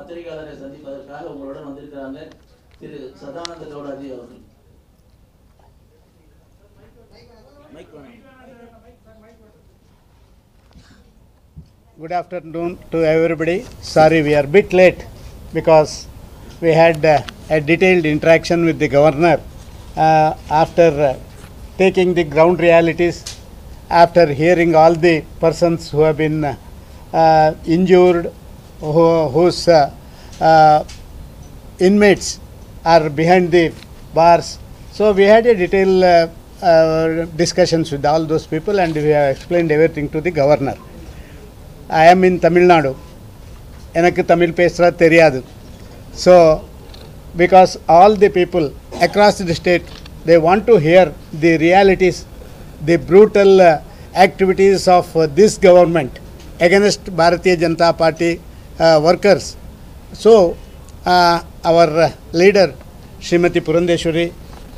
பத்திரிகையாளரை சந்திப்பதற்காக உங்களுடன் வந்திருக்கிறாங்க திரு சதானந்த கவுடாஜி அவர்கள் Good afternoon to everybody. Sorry, we are a bit late because we had uh, a detailed interaction with the governor uh, after uh, taking the ground realities, after hearing all the persons who have been uh, uh, injured, who, whose uh, uh, inmates are behind the bars. So we had a detailed uh, uh, discussions with all those people and we have explained everything to the governor. ஐ ஆம் இன் தமிழ்நாடு எனக்கு தமிழ் பேசுகிற தெரியாது so because all the people across the state they want to hear the realities the brutal activities of this government against Bharatiya Janata Party uh, workers. So, uh, our uh, leader, Srimati Purandeshwari,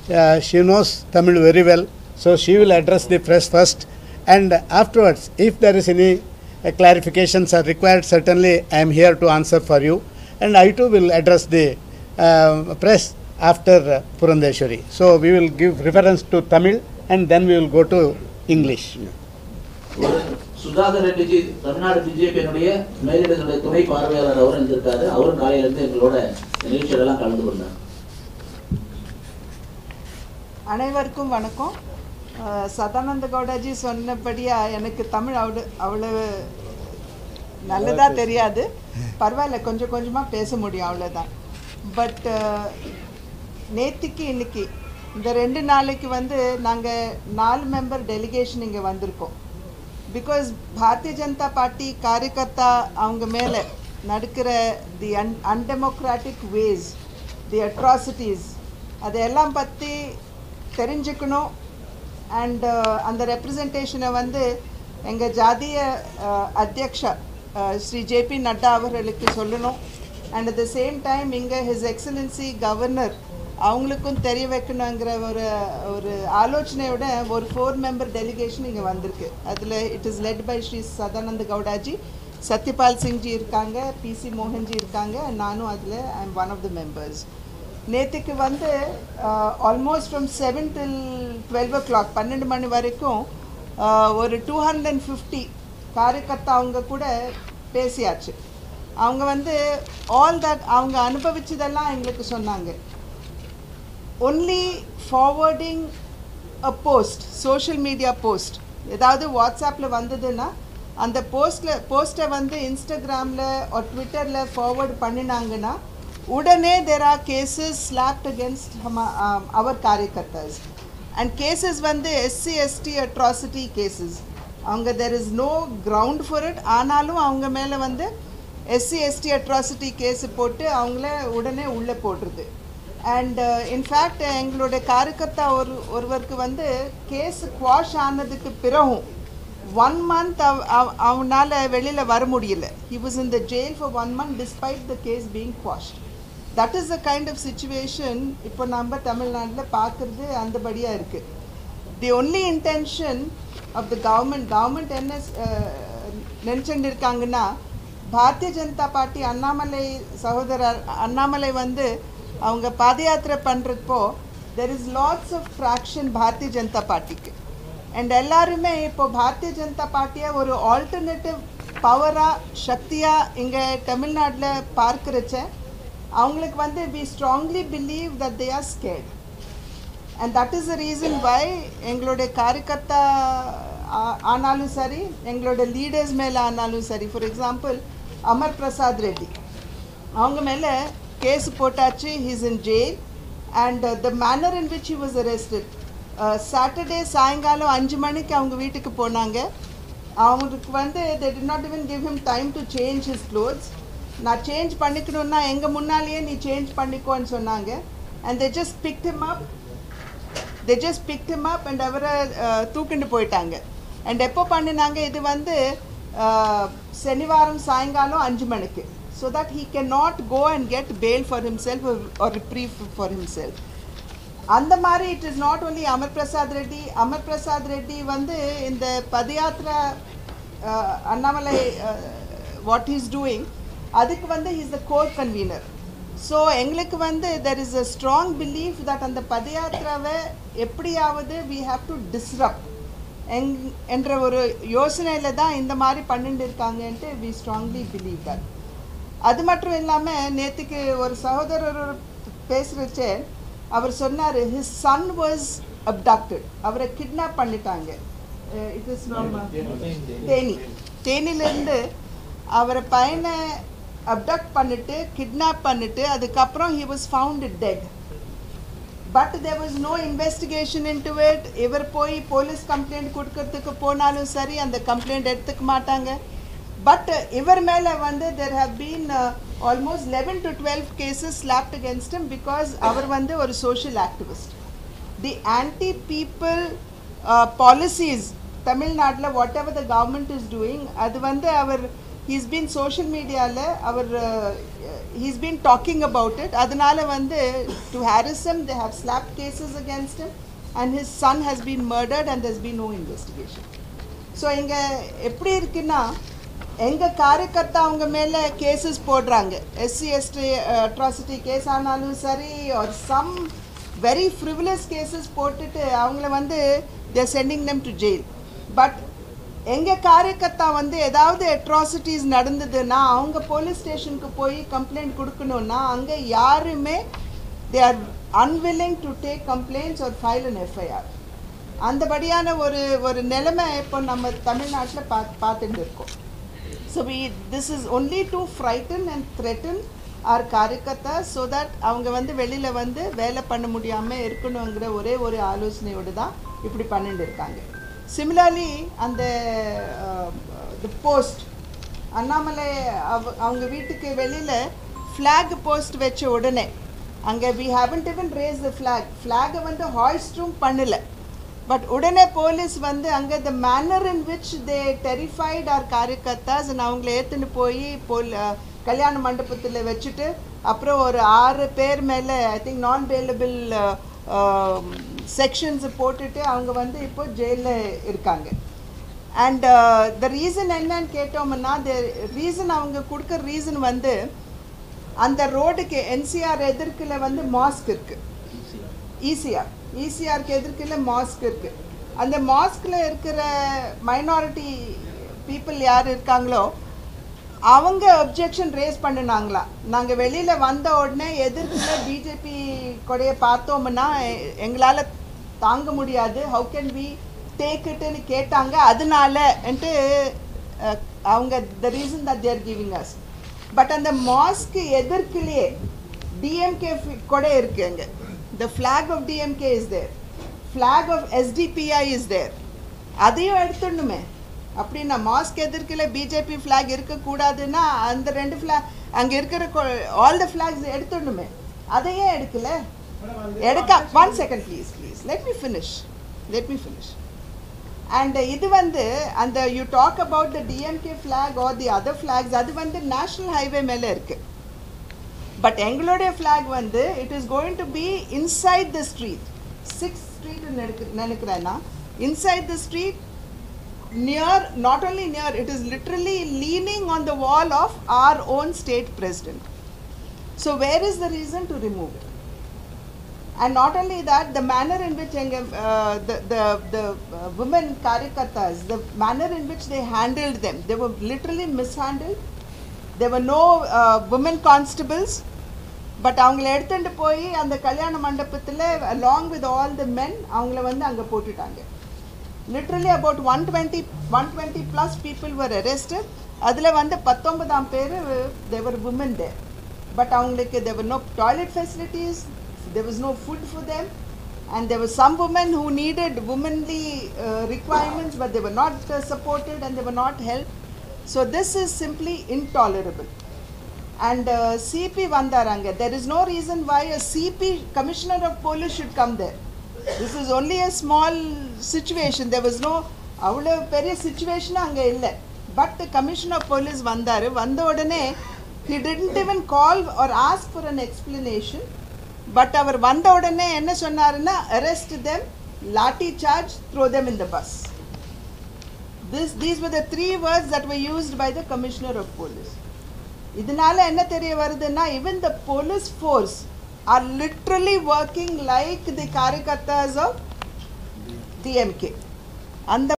uh, she knows Tamil very well, so she will address the press first, and afterwards, if there is any uh, clarifications are required, certainly I am here to answer for you, and I too will address the uh, press after uh, Purandeshwari. So, we will give reference to Tamil, and then we will go to English. ஒரு சுதாகர் ரெட்டிஜி தமிழ்நாடு பிஜேபியினுடைய மேலிடத்தினுடைய துணை பார்வையாளர் அவரும் இருந்திருக்காரு. அவரும் காலையில இருந்து எங்களோட இந்த நிகழ்ச்சியில எல்லாம் கலந்து கொண்டார். அனைவருக்கும் வணக்கம். சதானந்த கவுடாஜி சொன்னபடியா எனக்கு தமிழ் அவ்வளோ அவ்வளவு நல்லதா தெரியாது. பரவாயில்ல கொஞ்சம் கொஞ்சமாக பேச முடியும் அவ்வளோதான் பட் நேத்திக்கு இன்னைக்கு இந்த ரெண்டு நாளைக்கு வந்து நாங்கள் நாலு மெம்பர் டெலிகேஷன் இங்கே வந்திருக்கோம். பிகாஸ் பாரதிய ஜனதா பார்ட்டி காரியகர்த்தா அவங்க மேலே நடக்கிற the un undemocratic ways the atrocities அதையெல்லாம் பற்றி தெரிஞ்சுக்கணும் அண்ட் அந்த ரெப்ரசன்டேஷனை வந்து எங்கள் ஜாதிய அஹ், அத்தியக்ஷா அஹ், ஸ்ரீ ஜேபி நட்டா அவர்களுக்கு சொல்லணும் and at the same time இங்கே ஹிஸ் எக்ஸலன்சி கவர்னர் அவங்களுக்கும் தெரிய வைக்கணுங்கிற ஒரு ஒரு ஆலோசனையோட ஒரு ஃபோர் மெம்பர் டெலிகேஷன் இங்கே வந்திருக்கு. அதில் it is led by Shri Sadananda Gowdaji Satyapal Singhji இருக்காங்க பிசி மோகன்ஜி இருக்காங்க நானும் அதில் I am one of the members நேற்றுக்கு வந்து almost from seven till twelve o'clock பன்னெண்டு மணி வரைக்கும் uh, ஒரு two hundred and fifty karyakarta அவங்க கூட பேசியாச்சு. அவங்க வந்து ஆல் தட் அவங்க அனுபவிச்சதெல்லாம் எங்களுக்கு சொன்னாங்க. Only forwarding a post social media post ஏதாவது வாட்ஸ்அப்பில் வந்ததுன்னா அந்த போஸ்ட்டில் போஸ்ட்டை வந்து இன்ஸ்டாகிராமில் ஒரு ட்விட்டரில் ஃபார்வர்டு பண்ணினாங்கன்னா உடனே there are cases slapped against our karyakartas and cases வந்து எஸ்சி எஸ்டி அட்ராசிட்டி கேசஸ் அவங்க there is no ground for it ஆனாலும் அவங்க மேலே வந்து எஸ்சி எஸ்டி அட்ராசிட்டி கேஸு போட்டு அவங்கள உடனே உள்ளே போடுறது. அண்ட் இன்ஃபேக்ட் uh, எங்களுடைய காரக்கர்த்தா ஒரு ஒருவருக்கு வந்து கேஸ் குவாஷ் ஆனதுக்கு பிறகும் ஒன் மந்த் அவனால் வெளியில் வர முடியல. He was in the jail for one month despite the case being quashed that is the kind of situation இப்போ நம்ம தமிழ்நாட்டில் பார்க்குறது அந்தபடியாக இருக்குது the only intention of the government government என்ன நினச்சிட்டு இருக்காங்கன்னா பாரதிய ஜனதா பார்ட்டி அண்ணாமலை சகோதரர் அண்ணாமலை வந்து அவங்க பாத யாத்திரை பண்ணுறப்போ there is lots of traction Bharatiya Janata பார்ட்டிக்கு அண்ட் எல்லாருமே இப்போ பாரதிய ஜனதா பார்ட்டியை ஒரு ஆல்டர்னேட்டிவ் பவராக சக்தியாக இங்கே தமிழ்நாட்டில் பார்க்குறச்ச அவங்களுக்கு வந்து we strongly believe that they are scared and that is the reason why எங்களுடைய காரியகர்த்தா ஆ- ஆனாலும் சரி எங்களோட லீடர்ஸ் மேலே ஆனாலும் சரி ஃபார் எக்ஸாம்பிள் அமர் பிரசாத் ரெட்டி அவங்க மேலே கேஸ் போட்டாச்சு he's in jail and the manner in which he was arrested Saturday சாயங்காலம் அஞ்சு மணிக்கு அவங்க வீட்டுக்கு போனாங்க. அவங்களுக்கு வந்து they did not even give him time to change his clothes நான் சேஞ்ச் பண்ணிக்கணும்னா எங்கள் முன்னாலேயே நீ சேஞ்ச் பண்ணிக்கோன்னு சொன்னாங்க. And they just pick him up they just pick him up and அவரை uh, தூக்கிண்டு தூக்கிட்டு போயிட்டாங்க. அண்ட் எப்போ பண்ணினாங்க? இது வந்து uh, சனிவாரம் சாயங்காலம் அஞ்சு மணிக்கு. So that he cannot go go and get for himself or, or rebrief for himself. அந்த மாதிரி it is not only Amar Prasad Reddy Amar Prasad Reddy வந்து இந்த padayatra Annamalai what is doing அதுக்கு வந்து is the core convener so எங்களுக்கு வந்து there is a strong belief that அந்த பதயாத்திராவை எப்படியாவது வி ஹாவ் டு டிஸ்ரப் எங் என்ற ஒரு யோசனையில் தான் இந்த மாதிரி பண்ணிட்டு இருக்காங்கன்ட்டு வி ஸ்ட்ராங்லி பிலீவ் தட் அது மட்டும் இல்லாமல் நேற்றுக்கு ஒரு சகோதரர் பேசுகிறச்சே அவர் சொன்னார் ஹிஸ் சன் வாஸ் அப்டாக்டட் அவரை கிட்னாப் பண்ணிட்டாங்க. It is Theni. தேனிலேருந்து அவரை பையனை அப்டக்ட் பண்ணிட்டு கிட்னாப் பண்ணிட்டு அதுக்கப்புறம் he was found dead but there was no investigation into it இவர் போய் போலீஸ் கம்ப்ளைண்ட் கொடுக்கறதுக்கு போனாலும் சரி அந்த கம்ப்ளைண்ட் எடுத்துக்க மாட்டாங்க. பட் இவர் மேலே வந்து there have been almost eleven to twelve cases slapped against him because அவர் வந்து ஒரு social activist the anti people policies தமிழ்நாட்டில் whatever the government is doing அது வந்து அவர் ஹீஸ் பீன் சோஷியல் மீடியாவில் அவர் he's been talking about it அதனால வந்து to harass him they have slap cases against him and his son has been murdered and there's been no investigation. So இங்கே எப்படி இருக்குன்னா எங்கள் காரியக்கர்த்தா அவங்க மேலே கேசஸ் போடுறாங்க. எஸ்சி எஸ்டி அட்ராசிட்டி கேஸ் ஆனாலும் சரி ஒரு சம் வெரி ஃப்ரிவிலஸ் கேசஸ் போட்டுட்டு அவங்கள வந்து there sending them to jail but எங்கள் காரியக்கர்த்தா வந்து ஏதாவது அட்ராசிட்டிஸ் நடந்ததுன்னா அவங்க போலீஸ் ஸ்டேஷனுக்கு போய் கம்ப்ளைண்ட் கொடுக்கணுன்னா அங்கே யாருமே they are unwilling to take complaints ஒரு ஃபைல் அண்ட் எஃப்ஐஆர் அந்தபடியான ஒரு ஒரு நிலைமை இப்போ நம்ம தமிழ்நாட்டில் பா பார்த்துட்டு இருக்கோம். So we this is only to frighten and threaten our karyakarta so that அவங்க வந்து வெளியில் வந்து வேலை பண்ண முடியாமல் இருக்கணுங்கிற ஒரே ஒரு ஆலோசனையோடு தான் இப்படி பண்ணிட்டு இருக்காங்க. சிமிலர்லி அந்த um, தி போஸ்ட் அண்ணாமலை அவ அவங்க வீட்டுக்கு வெளியில் ஃப்ளாக் போஸ்ட் வச்ச உடனே அங்கே we haven't even raise the flag ஃப்ளாகை வந்து ஹாய்ஸ்டும் பண்ணல. பட் உடனே போலீஸ் வந்து அங்கே the manner in which they terrified our karyakartas அவங்கள ஏற்றுன்னு போய் போல் கல்யாண மண்டபத்தில் வச்சுட்டு அப்புறம் ஒரு ஆறு பேர் மேலே I think non bailable sections போட்டுட்டு அவங்க வந்து இப்போ ஜெயிலில் இருக்காங்க. அண்ட் த ரீசன் என்னன்னு கேட்டோம்னா த ரீசன் அவங்க கொடுக்குற ரீசன் வந்து அந்த ரோடுக்கு என்சிஆர் எதிர்க்கில் வந்து மாஸ்க் இருக்குது ஈசிஆர் ஈசிஆருக்கு எதிர்க்கில் மாஸ்க் இருக்குது அந்த மாஸ்கில் இருக்கிற மைனாரிட்டி பீப்புள் யார் இருக்காங்களோ அவங்க அப்ஜெக்ஷன் ரேஸ் பண்ணினாங்களா. நாங்கள் வெளியில் வந்த உடனே எதிர்க்கில் பிஜேபி கொடையை பார்த்தோம்னா எங்களால் தாங்க முடியாது. ஹவு கேன் வி டேக் இட்டுன்னு கேட்டாங்க. அதனாலன்ட்டு அவங்க the reason that they're giving us but அந்த மாஸ்க்கு எதிர்க்கிலேயே டிஎம்கே கூட இருக்குது அங்கே. The flag of DMK is there flag of SDPI is there அதையும் எடுத்துடணுமே. அப்படின்னா மாஸ்க் எதிர்க்கல பிஜேபி ஃப்ளாக் இருக்கக்கூடாதுன்னா அந்த ரெண்டு ஃப்ளாக் அங்கே இருக்கிற ஆல் த ஃப்ளாக்ஸ் எடுத்துடணுமே. அதையே எடுக்கல. எடுக்க one second please please let me finish let me finish and இது வந்து அந்த you talk about the DMK flag or the other flags அது வந்து நேஷ்னல் ஹைவே மேலே இருக்குது பட் எங்களுடைய ஃப்ளாக் வந்து it is going to be inside the street six street நினைக்கிறேன்னா inside the street near not only near it is literally leaning on the wall of our own state president so where is the reason to remove it and not only that the manner in which எங்க, uh, the the the uh, women karyakartas the manner in which they handled them they were literally mishandled there were no uh, women constables but அவங்கள எடுத்துட்டு போய் அந்த கல்யாண மண்டபத்தில் along with all the men அவங்கள வந்து அங்கே போட்டுட்டாங்க literally about one twenty one twenty plus people were arrested அதில் வந்து பத்தொன்பதாம் பேர் தேவர் உமன் தேர் பட் அவங்களுக்கு there was no toilet facilities there was no food for them and there were some women who needed womanly uh, requirements but they were not uh, supported and they were not helped so this is simply intolerable and uh, cp vandaranga there is no reason why a cp commissioner of police should come there this is only a small situation there was no அவ்வளோ பெரிய situation அங்கே இல்லை but commissioner of police வந்தார் வந்த உடனே he didn't even call or ask for an explanation but அவர் வந்த உடனே என்ன சொன்னாருன்னா arrest them lathi charge throw them in the bus this these were the three words that were used by the commissioner of police இதனால என்ன தெரிய வருதுன்னா even the police force are literally working like the karyakartas of DMK அந்த